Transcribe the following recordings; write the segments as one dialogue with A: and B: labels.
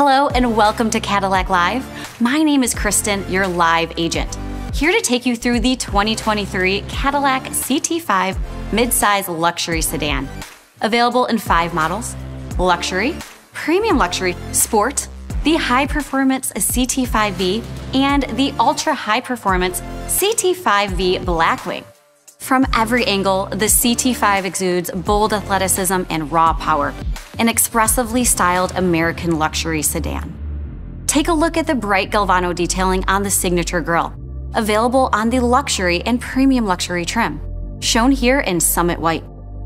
A: Hello and welcome to Cadillac Live. My name is Kristen, your live agent. Here to take you through the 2023 Cadillac CT5 midsize luxury sedan. Available in five models luxury, premium luxury, sport, the high performance CT5V, and the ultra high performance CT5V Blackwing. From every angle, the CT5 exudes bold athleticism and raw power, an expressively styled American luxury sedan. Take a look at the bright Galvano detailing on the signature grille, available on the luxury and premium luxury trim, shown here in Summit White,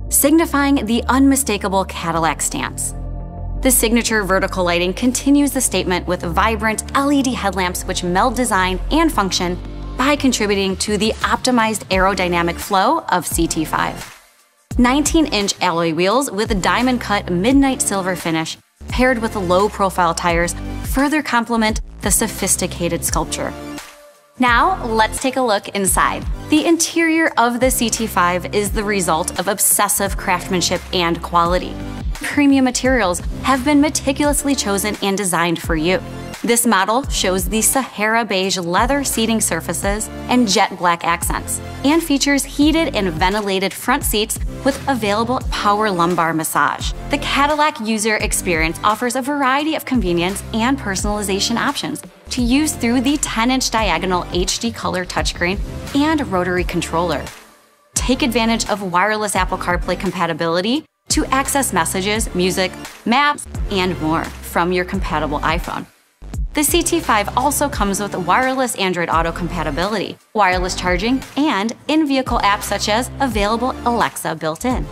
A: signifying the unmistakable Cadillac stance. The signature vertical lighting continues the statement with vibrant LED headlamps which meld design and function by contributing to the optimized aerodynamic flow of CT5. 19 inch alloy wheels with a diamond cut midnight silver finish paired with low profile tires further complement the sophisticated sculpture. Now, let's take a look inside. The interior of the CT5 is the result of obsessive craftsmanship and quality. Premium materials have been meticulously chosen and designed for you. This model shows the Sahara beige leather seating surfaces and jet black accents, and features heated and ventilated front seats with available power lumbar massage. The Cadillac user experience offers a variety of convenience and personalization options to use through the 10-inch diagonal HD color touchscreen and rotary controller. Take advantage of wireless Apple CarPlay compatibility to access messages, music, maps, and more from your compatible iPhone. The CT5 also comes with wireless Android Auto compatibility, wireless charging, and in-vehicle apps such as available Alexa built in.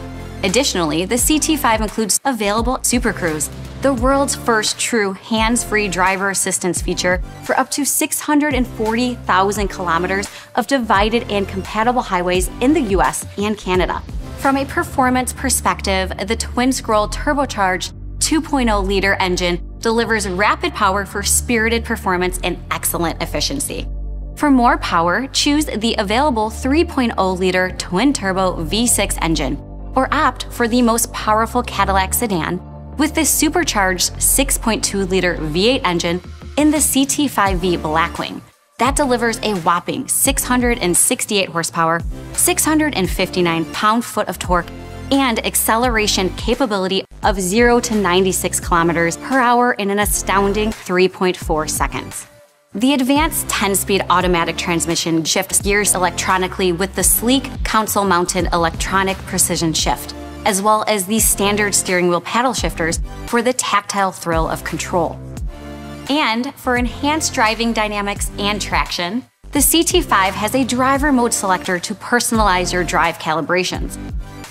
A: Additionally, the CT5 includes available Super Cruise, the world's first true hands-free driver assistance feature for up to 640,000 kilometers of divided and compatible highways in the US and Canada. From a performance perspective, the twin-scroll turbocharged 2.0 liter engine delivers rapid power for spirited performance and excellent efficiency. For more power, choose the available 3.0 liter twin turbo V6 engine, or opt for the most powerful Cadillac sedan with the supercharged 6.2 liter V8 engine in the CT5V Blackwing. That delivers a whopping 668 horsepower, 659 pound foot of torque, and acceleration capability of 0 to 96 kilometers per hour in an astounding 3.4 seconds. The advanced 10-speed automatic transmission shifts gears electronically with the sleek console-mounted electronic precision shift, as well as the standard steering wheel paddle shifters for the tactile thrill of control. And for enhanced driving dynamics and traction, the CT5 has a driver mode selector to personalize your drive calibrations,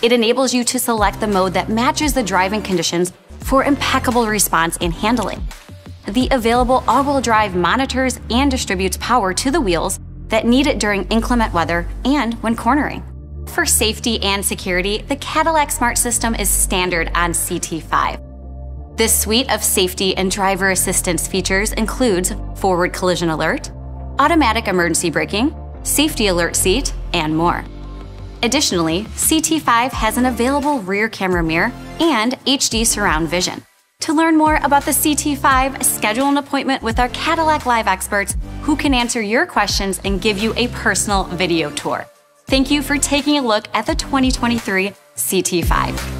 A: it enables you to select the mode that matches the driving conditions for impeccable response and handling. The available all-wheel drive monitors and distributes power to the wheels that need it during inclement weather and when cornering. For safety and security, the Cadillac Smart System is standard on CT5. This suite of safety and driver assistance features includes forward collision alert, automatic emergency braking, safety alert seat, and more. Additionally, CT5 has an available rear camera mirror and HD surround vision. To learn more about the CT5, schedule an appointment with our Cadillac Live experts who can answer your questions and give you a personal video tour. Thank you for taking a look at the 2023 CT5.